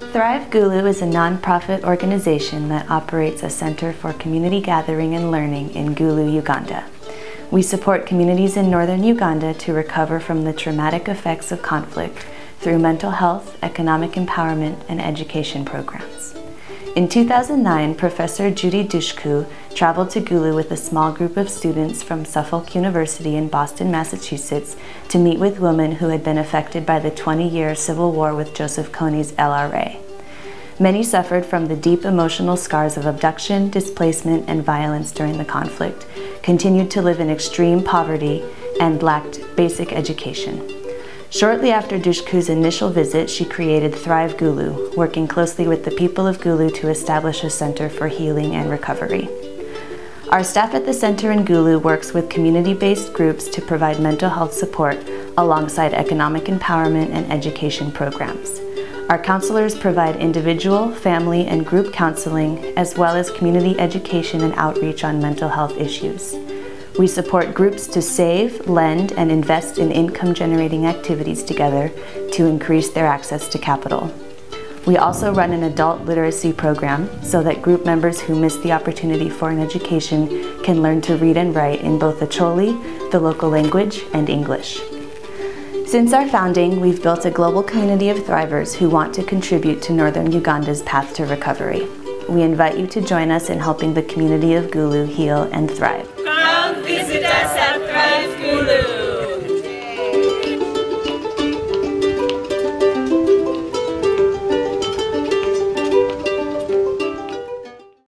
Thrive Gulu is a nonprofit organization that operates a center for community gathering and learning in Gulu, Uganda. We support communities in northern Uganda to recover from the traumatic effects of conflict through mental health, economic empowerment, and education programs. In 2009, Professor Judy Dushku traveled to Gulu with a small group of students from Suffolk University in Boston, Massachusetts, to meet with women who had been affected by the 20-year civil war with Joseph Kony's LRA. Many suffered from the deep emotional scars of abduction, displacement, and violence during the conflict, continued to live in extreme poverty, and lacked basic education. Shortly after Dushku's initial visit, she created Thrive Gulu, working closely with the people of Gulu to establish a center for healing and recovery. Our staff at the center in Gulu works with community-based groups to provide mental health support alongside economic empowerment and education programs. Our counselors provide individual, family, and group counseling, as well as community education and outreach on mental health issues. We support groups to save, lend, and invest in income generating activities together to increase their access to capital. We also run an adult literacy program so that group members who miss the opportunity for an education can learn to read and write in both Acholi, the local language, and English. Since our founding, we've built a global community of thrivers who want to contribute to Northern Uganda's path to recovery. We invite you to join us in helping the community of Gulu heal and thrive visit us at